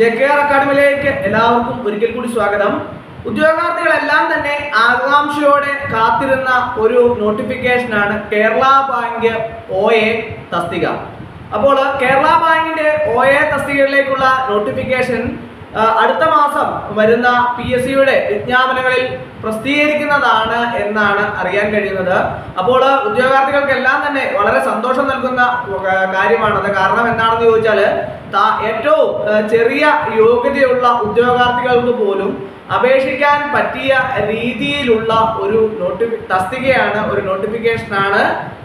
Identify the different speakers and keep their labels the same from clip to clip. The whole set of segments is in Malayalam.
Speaker 1: ജെ കെ ആർ അക്കാഡമിയിലേക്ക് എല്ലാവർക്കും ഒരിക്കൽ കൂടി സ്വാഗതം. ഉദ്യോഗാർത്ഥികളെല്ലാം തന്നെ ആകാംക്ഷയോടെ കാത്തിരുന്ന ഒരു നോട്ടിഫിക്കേഷനാണ് കേരള ബാങ്ക് ഒ എ തസ്തിക. അപ്പോൾ കേരള ബാങ്കിന്റെ ഒ എ തസ്തികയിലേക്കുള്ള നോട്ടിഫിക്കേഷൻ അടുത്ത മാസം വരുന്ന പി എസ് സിയുടെ വിജ്ഞാപനങ്ങളിൽ പ്രസിദ്ധീകരിക്കുന്നതാണ് എന്നാണ് അറിയാൻ കഴിയുന്നത്. അപ്പോൾ ഉദ്യോഗാർത്ഥികൾക്കെല്ലാം തന്നെ വളരെ സന്തോഷം നൽകുന്ന കാര്യമാണത് കാരണം എന്താണെന്ന് ചോദിച്ചാൽ ഏറ്റവും ചെറിയ യോഗ്യതയുള്ള ഉദ്യോഗാർത്ഥികൾക്ക് പോലും അപേക്ഷിക്കാൻ പറ്റിയ രീതിയിലുള്ള ഒരു നോട്ടിഫി തസ്തികയാണ് ഒരു നോട്ടിഫിക്കേഷനാണ്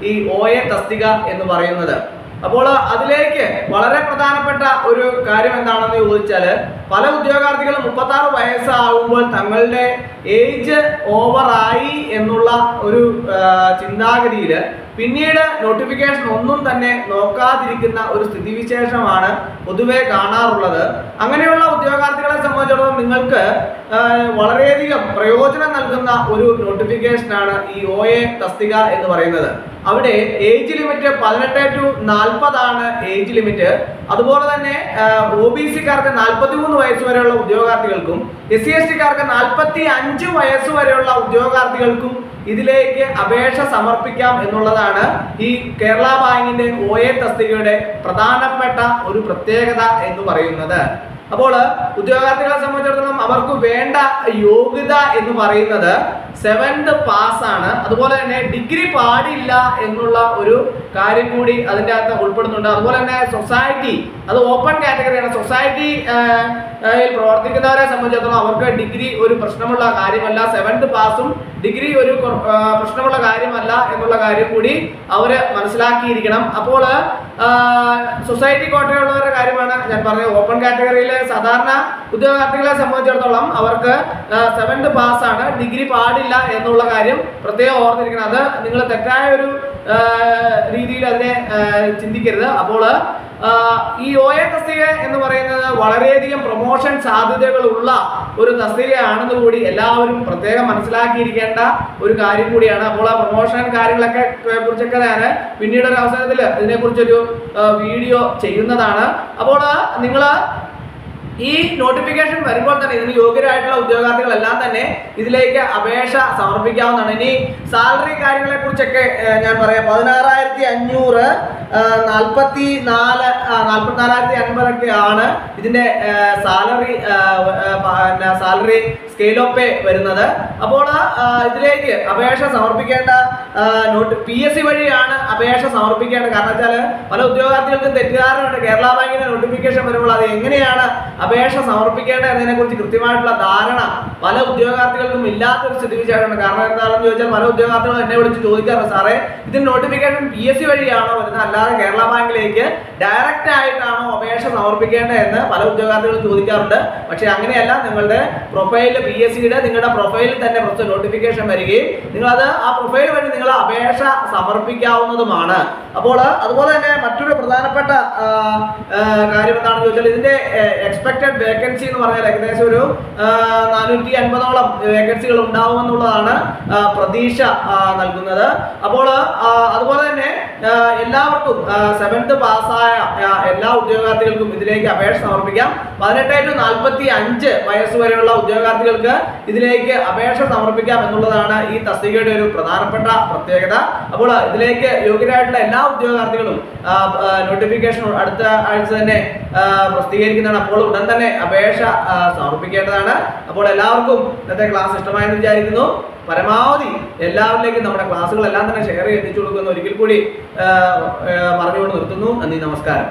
Speaker 1: ഈ ഒ എ തസ്തിക എന്ന് പറയുന്നത്. അപ്പോൾ അതിലേക്ക് വളരെ പ്രധാനപ്പെട്ട ഒരു കാര്യം എന്താണെന്ന് ചോദിച്ചാൽ പല ഉദ്യോഗാർത്ഥികളും മുപ്പത്തി ആറ് വയസ്സാകുമ്പോൾ തങ്ങളുടെ ഏജ് ഓവറായി എന്നുള്ള ഒരു ചിന്താഗതിയിൽ പിന്നീട് നോട്ടിഫിക്കേഷൻ ഒന്നും തന്നെ നോക്കാതിരിക്കുന്ന ഒരു സ്ഥിതിവിശേഷമാണ് പൊതുവെ കാണാറുള്ളത്. അങ്ങനെയുള്ള ഉദ്യോഗാർത്ഥികളെ സംബന്ധിച്ചിടത്തോളം നിങ്ങൾക്ക് വളരെയധികം പ്രയോജനം നൽകുന്ന ഒരു നോട്ടിഫിക്കേഷനാണ് ഈ ഒ എ തസ്തിക എന്ന് പറയുന്നത്. അവിടെ ഏജ് ലിമിറ്റ് പതിനെട്ട് ടു നാൽപ്പതാണ് ഏജ് ലിമിറ്റ് അതുപോലെ തന്നെ ഒ ബി സിക്കാർക്ക് നാൽപ്പത്തി മൂന്ന് വയസ്സ് വരെയുള്ള ഉദ്യോഗാർത്ഥികൾക്കും എസ് സി എസ് ടിക്കാർക്ക് നാൽപ്പത്തി അഞ്ച് വയസ്സ് വരെയുള്ള ഉദ്യോഗാർത്ഥികൾക്കും ഇതിലേക്ക് അപേക്ഷ സമർപ്പിക്കാം എന്നുള്ളതാണ് ഈ കേരള ബാങ്കിന്റെ ഒ എ തസ്തികയുടെ പ്രധാനപ്പെട്ട ഒരു പ്രത്യേകത എന്ന് പറയുന്നത്. അപ്പോൾ ഉദ്യോഗാർത്ഥികളെ സംബന്ധിച്ചിടത്തോളം അവർക്ക് വേണ്ട യോഗ്യത എന്ന് പറയുന്നത് സെവൻത് പാസ് ആണ്. അതുപോലെ തന്നെ ഡിഗ്രി പാടില്ല എന്നുള്ള ഒരു കാര്യം കൂടി അതിന്റെ അകത്ത് ഉൾപ്പെടുന്നുണ്ട്. അതുപോലെ തന്നെ സൊസൈറ്റി അത് ഓപ്പൺ കാറ്റഗറിയാണ് സൊസൈറ്റി പ്രവർത്തിക്കുന്നവരെ സംബന്ധിച്ചിടത്തോളം അവർക്ക് ഡിഗ്രി ഒരു പ്രശ്നമുള്ള കാര്യമല്ല. സെവൻത് പാസും ഡിഗ്രി ഒരു പ്രശ്നമുള്ള കാര്യമല്ല എന്നുള്ള കാര്യം കൂടി അവർ മനസ്സിലാക്കിയിരിക്കണം. അപ്പോൾ സൊസൈറ്റി കോട്ടയുള്ളവരുടെ കാര്യമാണ് ഞാൻ പറഞ്ഞത്. ഓപ്പൺ കാറ്റഗറിയിലെ സാധാരണ ഉദ്യോഗാർത്ഥികളെ സംബന്ധിച്ചിടത്തോളം അവർക്ക് സെവൻത് പാസ് ആണ്. ഡിഗ്രി പാടില്ല എന്നുള്ള കാര്യം പ്രത്യേകം ഓർത്തിരിക്കണം. അത് നിങ്ങൾ തെറ്റായ ഒരു രീതിയിൽ അതിനെ ചിന്തിക്കരുത്. അപ്പോൾ ഈ ഒ എ എന്ന് പറയുന്നത് വളരെയധികം പ്രൊമോഷൻ സാധ്യതകളുള്ള ഒരു തസ്തികയാണെന്ന് കൂടി എല്ലാവരും പ്രത്യേകം മനസ്സിലാക്കിയിരിക്കേണ്ട ഒരു കാര്യം കൂടിയാണ്. അപ്പോൾ ആ പ്രൊമോഷൻ കാര്യങ്ങളൊക്കെ കുറിച്ചൊക്കെ ഞാൻ പിന്നീട് ഒരു അവസരത്തിൽ ഇതിനെക്കുറിച്ചൊരു വീഡിയോ ചെയ്യുന്നതാണ്. അപ്പോൾ നിങ്ങൾ ഈ നോട്ടിഫിക്കേഷൻ വരുമ്പോൾ തന്നെ ഇതിന് യോഗ്യരായിട്ടുള്ള ഉദ്യോഗാർത്ഥികളെല്ലാം തന്നെ ഇതിലേക്ക് അപേക്ഷ സമർപ്പിക്കാവുന്നതാണ്. ഇനി സാലറി കാര്യങ്ങളെ കുറിച്ചൊക്കെ ഞാൻ പറയാം. പതിനാറായിരത്തി അഞ്ഞൂറ് നാൽപ്പത്തി നാല് നാൽപ്പത്തി നാലായിരത്തി അൻപതൊക്കെ ആണ് ഇതിന്റെ salary salary scale of pay വരുന്നത്. അപ്പോൾ ഇതിലേക്ക് അപേക്ഷ സമർപ്പിക്കേണ്ട നോട്ട് പി എസ് സി വഴിയാണ് അപേക്ഷ സമർപ്പിക്കേണ്ടത്. കാരണം വെച്ചാൽ പല ഉദ്യോഗാർത്ഥികൾക്കും തെറ്റിദ്ധാരണയുണ്ട്. കേരള ബാങ്കിന്റെ നോട്ടിഫിക്കേഷൻ വരുമ്പോൾ അത് എങ്ങനെയാണ് അപേക്ഷ സമർപ്പിക്കേണ്ടത് എന്നതിനെ കുറിച്ച് കൃത്യമായിട്ടുള്ള ധാരണ പല ഉദ്യോഗാർത്ഥികൾക്കും ഇല്ലാത്തൊരു സ്ഥിതിവിശേഷമാണ് കാരണം എന്താണെന്ന് ചോദിച്ചാൽ പല ഉദ്യോഗാർത്ഥികളും എന്നെ വിളിച്ച് ചോദിക്കാറുണ്ട്. സാറേ ഇതിന് നോട്ടിഫിക്കേഷൻ പി എസ് സി വഴിയാണോ വരുന്നത്? അല്ലാതെ കേരള ബാങ്കിലേക്ക് ഡയറക്റ്റ് ആയിട്ടാണോ അപേക്ഷ സമർപ്പിക്കേണ്ടത് എന്ന് പല ഉദ്യോഗാർത്ഥികളും ചോദിക്കാറുണ്ട്. പക്ഷേ അങ്ങനെയല്ല നിങ്ങളുടെ പ്രൊഫൈലിൽ പി എസ് സിയുടെ നിങ്ങളുടെ പ്രൊഫൈലിൽ തന്നെ കുറച്ച് നോട്ടിഫിക്കേഷൻ വരികയും നിങ്ങളത് ആ പ്രൊഫൈൽ വഴി നിങ്ങൾ അപേക്ഷ സമർപ്പിക്കാവുന്നതുമാണ്. അപ്പോൾ അതുപോലെ തന്നെ മറ്റൊരു പ്രധാനപ്പെട്ട കാര്യം എന്താണെന്ന് ചോദിച്ചാൽ ഇതിന്റെ എക്സ്പെക്റ്റഡ് വേക്കൻസി എന്ന് പറഞ്ഞാൽ ഏകദേശം ഒരു നാനൂറ്റി അൻപതോളം വേക്കൻസികൾ ഉണ്ടാവുമെന്നുള്ളതാണ് പ്രതീക്ഷ നൽകുന്നത്. അപ്പോൾ അതുപോലെ തന്നെ എല്ലാവർക്കും സെവൻത്ത് പാസ്സായ എല്ലാ ഉദ്യോഗാർത്ഥികൾക്കും ഇതിലേക്ക് അപേക്ഷ സമർപ്പിക്കാം. പതിനെട്ട് ടു നാൽപ്പത്തി അഞ്ച് വയസ്സ് വരെയുള്ള ഉദ്യോഗാർത്ഥികൾക്ക് ഇതിലേക്ക് അപേക്ഷ സമർപ്പിക്കാം എന്നുള്ളതാണ് ഈ തസ്തികയുടെ ഒരു പ്രധാനപ്പെട്ട പ്രത്യേകത. അപ്പോൾ ഇതിലേക്ക് യോഗ്യരായിട്ടുള്ള എല്ലാ ഉദ്യോഗാർത്ഥികളും നോട്ടിഫിക്കേഷൻ അടുത്ത ആഴ്ച തന്നെ പ്രസിദ്ധീകരിക്കുന്നതാണ്. അപ്പോൾ ഉടൻ തന്നെ അപേക്ഷ സമർപ്പിക്കേണ്ടതാണ്. അപ്പോൾ എല്ലാവർക്കും ഇന്നത്തെ ക്ലാസ് ഇഷ്ടമായെന്ന് വിചാരിക്കുന്നു. പരമാവധി എല്ലാവരിലേക്കും നമ്മുടെ ക്ലാസ്സുകളെല്ലാം തന്നെ ഷെയർ ചെയ്ത് എത്തിച്ചു കൊടുക്കുന്ന. ഒരിക്കൽ കൂടി പറഞ്ഞുകൊണ്ട് നിർത്തുന്നു. നന്ദി നമസ്കാരം.